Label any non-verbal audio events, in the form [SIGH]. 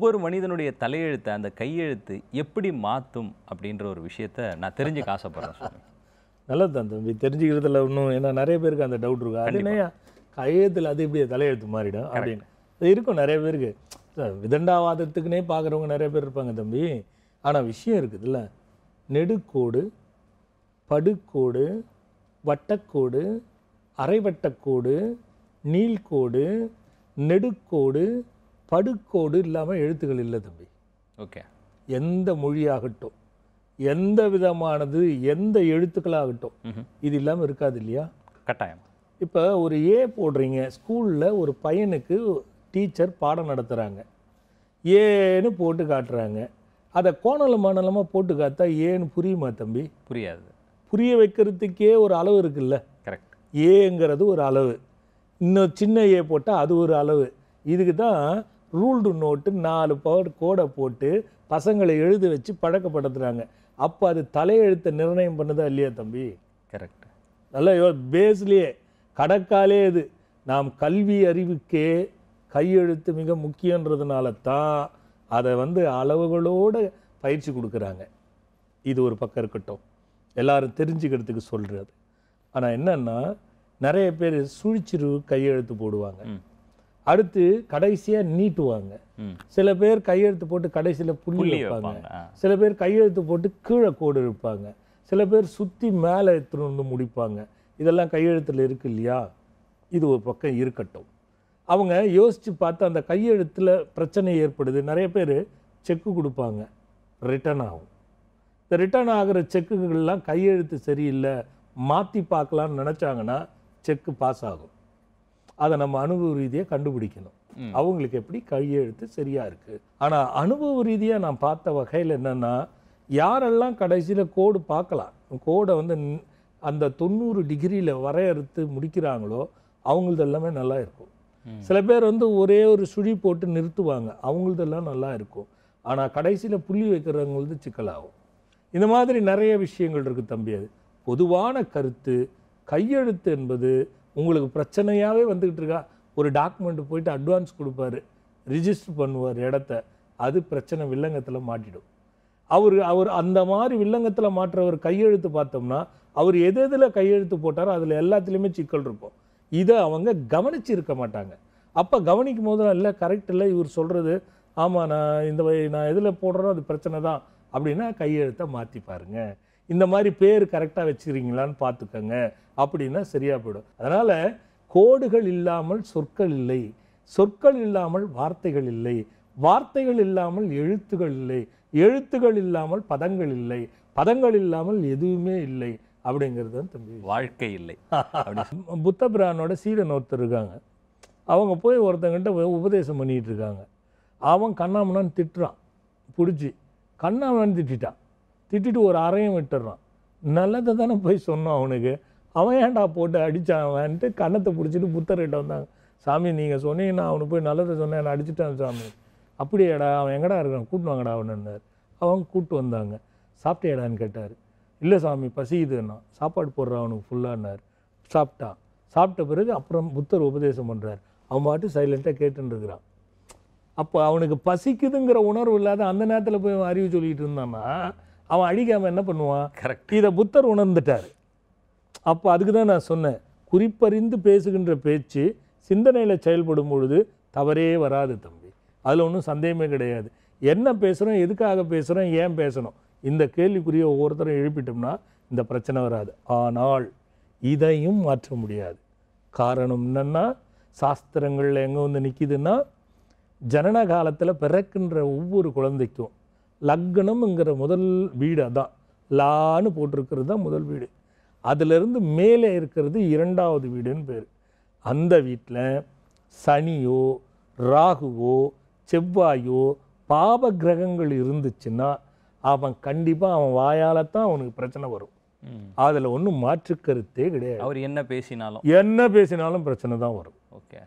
ஒவ்வொரு மனிதனுடைய தலையெழுத்தை அந்த கையெழுத்து எப்படி மாற்றும் அப்படின்ற ஒரு விஷயத்த நான் தெரிஞ்சுக்க [LAUGHS] ஆசைப்படுறேன் சுவாமி. நல்லது தான் தம்பி. தெரிஞ்சுக்கிறதுல இன்னும் ஏன்னா நிறைய பேருக்கு அந்த டவுட் இருக்கும். அது என்னையா? கையெழுத்தில் அது இப்படி தலையெழுத்து மாறிடும் அப்படின்னு. அது இருக்கும் நிறைய பேருக்கு. விதண்டாவாதத்துக்குனே பார்க்குறவங்க நிறைய பேர் இருப்பாங்க தம்பி. ஆனால் விஷயம் இருக்குதுல்ல. நெடுக்கோடு படுக்கோடு வட்டக்கோடு அரைவட்டக்கோடு நீள்கோடு நெடுக்கோடு படுக்கோடு இல்லாமல் எழுத்துக்கள் இல்லை தம்பி. ஓகே. எந்த மொழியாகட்டும் எந்த விதமானது எந்த எழுத்துக்களாகட்டும். இது இல்லாமல் இருக்காது இல்லையா? கட்டாயம். இப்போ ஒரு ஏ போடுறீங்க ஸ்கூலில் ஒரு பையனுக்கு டீச்சர் பாடம் நடத்துகிறாங்க ஏன்னு போட்டு காட்டுறாங்க. அதை கோணல மானலமாக போட்டு காத்தா ஏன்னு புரியுமா தம்பி? புரியாது. புரிய வைக்கிறதுக்கே ஒரு அளவு இருக்குல்ல? கரெக்ட் ஏங்கிறது ஒரு அளவு. இன்னும் சின்ன ஏ போட்டால் அது ஒரு அளவு. இதுக்கு தான் ரூல்டு நோட்டு நாலு பவர் கோடை போட்டு பசங்களை எழுத வச்சு பழக்கப்படுத்துகிறாங்க அப்போ அது தலையெழுத்தை நிர்ணயம் பண்ணுதா இல்லையா தம்பி? கரெக்ட் நல்ல யோ பேஸ்லேயே. கடக்காலே இது. நாம் கல்வி அறிவுக்கே கையெழுத்து மிக முக்கியன்றதுனால தான் அதை வந்து அளவுகளோட பயிற்சி கொடுக்குறாங்க. இது ஒரு பக்கம் இருக்கட்டும். எல்லாரும் தெரிஞ்சுக்கிறதுக்கு சொல்கிறது ஆனால் என்னன்னா நிறைய பேர் சுழிச்சிரு கையெழுத்து போடுவாங்க. அடுத்து கடைசியாக நீட்டுவாங்க. சில பேர் கையெழுத்து போட்டு கடைசியில் புள்ளி வைப்பாங்க. சில பேர் கையெழுத்து போட்டு கீழே கோடு இருப்பாங்க சில பேர் சுற்றி மேலே எடுத்துட்டு வந்து முடிப்பாங்க. இதெல்லாம் கையெழுத்தில் இருக்கு இல்லையா? இது ஒரு பக்கம் இருக்கட்டும். அவங்க யோசித்து பார்த்து அந்த கையெழுத்தில் பிரச்சனை ஏற்படுது. நிறைய பேர் செக்கு கொடுப்பாங்க. ரிட்டர்ன் ஆகும். இந்த ரிட்டர்ன் ஆகிற செக்குகள்லாம் கையெழுத்து சரியில்லை. மாற்றி பார்க்கலான்னு நினச்சாங்கன்னா செக்கு பாஸ் ஆகும். அதை நம்ம அனுபவ ரீதியாக கண்டுபிடிக்கணும். அவங்களுக்கு எப்படி கையெழுத்து சரியா இருக்கு? ஆனா அனுபவ ரீதியா நான் பார்த்த வகையில் என்னன்னா யாரெல்லாம் கடைசியில் கோடு பார்க்கலாம் கோடை வந்து அந்த தொண்ணூறு டிகிரியில் வரையறுத்து முடிக்கிறாங்களோ அவங்களது எல்லாமே நல்லா இருக்கும். சில பேர் வந்து ஒரே ஒரு சுழி போட்டு நிறுத்துவாங்க அவங்களதெல்லாம் நல்லா இருக்கும். ஆனால் கடைசியில் புள்ளி வைக்கிறவங்களது சிக்கலாகும். இந்த மாதிரி நிறைய விஷயங்கள் இருக்குது தம்பி அது. பொதுவான கருத்து கையெழுத்து என்பது உங்களுக்கு பிரச்சனையாகவே வந்துக்கிட்டு இருக்கா? ஒரு டாக்குமெண்ட் போயிட்டு அட்வான்ஸ் கொடுப்பாரு. ரிஜிஸ்டர் பண்ணுவார் இடத்த. அது பிரச்சனை வில்லங்கத்தில் மாட்டிடும். அவர் அவர் அந்த மாதிரி வில்லங்கத்தில் மாற்றுறவர் கையெழுத்து பார்த்தோம்னா அவர் எது எதில் கையெழுத்து போட்டாரோ அதில் எல்லாத்துலேயுமே சிக்கல் இருக்கும். இதை அவங்க கவனித்து இருக்க மாட்டாங்க. அப்போ கவனிக்கும் போது இல்லை கரெக்ட் இல்லை. இவர் சொல்கிறது ஆமாம் நான் இந்த நான் எதில் போடுறோம் அது பிரச்சனை தான். அப்படின்னா கையெழுத்தை மாற்றி பாருங்க. இந்த மாதிரி பேர் கரெக்டாக வச்சுக்கிறீங்களான்னு பார்த்துக்கோங்க. அப்படின்னா சரியாக போயிடும். அதனால் கோடுகள் இல்லாமல் சொற்கள் இல்லை. சொற்கள் இல்லாமல் வார்த்தைகள் இல்லை. வார்த்தைகள் இல்லாமல் எழுத்துகள் இல்லை. எழுத்துகள் இல்லாமல் பதங்கள் இல்லை. பதங்கள் இல்லாமல் எதுவுமே இல்லை. அப்படிங்கிறது தான் தம்பி. வாழ்க்கை இல்லை. புத்த பிரானோட சீடன் ஒருத்தர் இருக்காங்க. அவங்க போய் ஒருத்தங்கிட்ட உபதேசம் பண்ணிட்டு இருக்காங்க. அவன் கண்ணாமண்ணான்னு திட்டுறான். பிடிச்சி. கண்ணாமண்ணான்னு திட்டிட்டான். திட்டிட்டு ஒரு அறையும் விட்டுறான். நல்லதை தானே போய் சொன்னோம் அவனுக்கு. அவன் ஏன்டா போட்டு அடித்தான்ட்டு அவன்ட்டு கன்னத்தை பிடிச்சிட்டு புத்தர்கிட்ட வந்தாங்க. சாமி நீங்கள் சொன்னீங்கன்னா அவனு போய் நல்லதை சொன்னேன் என்னை அடிச்சிட்டான் சாமி. அப்படியாடா அவன் எங்கடா இருக்கான்? கூட்டு வாங்கடா அவனுன்னார் அவங்க கூப்பிட்டு வந்தாங்க. சாப்பிட்டேடான்னு கேட்டார். இல்லை சாமி பசிக்குதுன்னா சாப்பாடு போடுறான் அவனுக்கு ஃபுல்லான்னார் சாப்பிட்டான் சாப்பிட்ட. பிறகு அப்புறம் புத்தர் உபதேசம் பண்ணுறார் அவன் பாட்டு சைலண்ட்டாக கேட்டுருக்கிறான் அப்போ அவனுக்கு பசிக்குதுங்கிற உணர்வு இல்லாத அந்த நேரத்தில் போய் அவன் அறிவு சொல்லிகிட்டு இருந்தான்னா அவன் அழிக்காமல் என்ன பண்ணுவான்? கரெக்ட் இதை புத்தர் உணர்ந்துட்டார். அப்போ அதுக்கு தான் நான் சொன்னேன். குறிப்பறிந்து பேசுகின்ற பேச்சு சிந்தனையில் செயல்படும் பொழுது தவறே வராது தம்பி. அதில் ஒன்றும் சந்தேகமே கிடையாது. என்ன பேசுகிறோம் எதுக்காக பேசுகிறோம் ஏன் பேசணும்? இந்த கேள்விக்குரிய ஒவ்வொருத்தரும் எழுப்பிட்டோம்னா இந்த பிரச்சனை வராது. ஆனால் இதையும் மாற்ற முடியாது. காரணம் என்னன்னா சாஸ்திரங்களில் எங்கே வந்து நிற்கிதுன்னா ஜனன காலத்தில் பிறக்கின்ற ஒவ்வொரு குழந்தைக்கும் லக்னம்ங்கிற முதல் வீடு அதான். லான்னு போட்டிருக்கிறது தான் முதல் வீடு. அதிலிருந்து மேலே இருக்கிறது இரண்டாவது வீடுன்னு பேர். அந்த வீட்டில் சனியோ ராகுவோ செவ்வாயோ பாப கிரகங்கள் இருந்துச்சுன்னா அவன் கண்டிப்பாக அவன் வாயால் தான் அவனுக்கு பிரச்சனை வரும். அதில் ஒன்றும் மாற்று கருத்தே கிடையாது. அவர் என்ன பேசினாலும். என்ன பேசினாலும் பிரச்சனை தான் வரும். ஓகே.